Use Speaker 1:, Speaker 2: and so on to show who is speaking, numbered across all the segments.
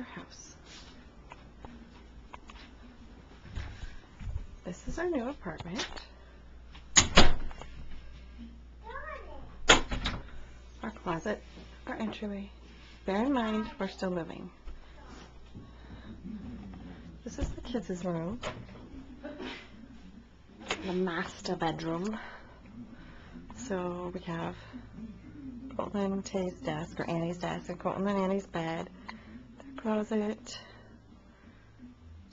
Speaker 1: our house. This is our new apartment. Our closet, our entryway. Bear in mind, we're still living. This is the kids' room. The master bedroom. So we have Colton Tay's desk, or Annie's desk, and Colton and Annie's bed. Closet.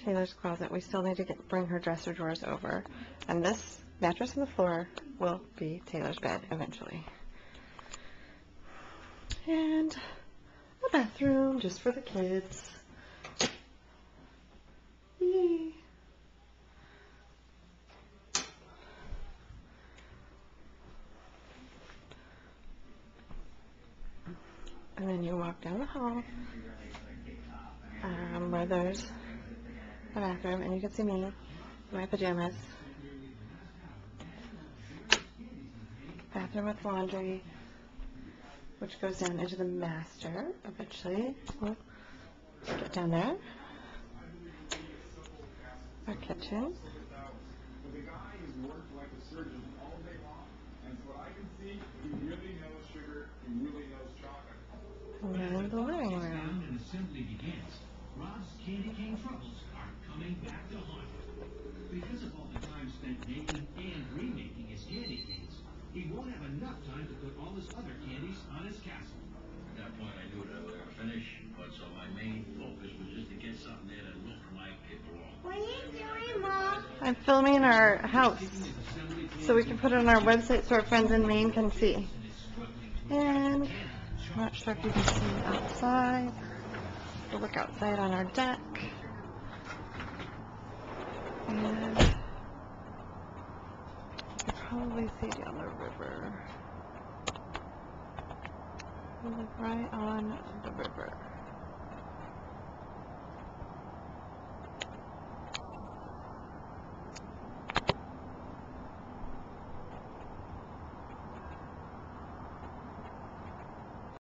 Speaker 1: Taylor's closet. We still need to get bring her dresser drawers over. And this mattress on the floor will be Taylor's bed eventually. And a bathroom just for the kids. And then you walk down the hall um, where there's a bathroom, and you can see me in my pajamas. Bathroom with laundry, which goes down into the master eventually. We'll get down there. Our kitchen.
Speaker 2: The
Speaker 3: troubles are coming back to haunt him. Because of all the time spent making and remaking his candy canes, he won't have enough time to put all his other candies on his castle.
Speaker 4: At that point, I knew that we were finished, but so my main focus was just to get something there that looked like it belonged.
Speaker 5: What are you doing, Mom?
Speaker 1: I'm filming our house so we can put it on our website so our friends in Maine can see.
Speaker 3: and is struggling to
Speaker 1: And I'm not sure if you can see outside. We'll look outside on our deck. And you can probably see down the river. We live right on the river.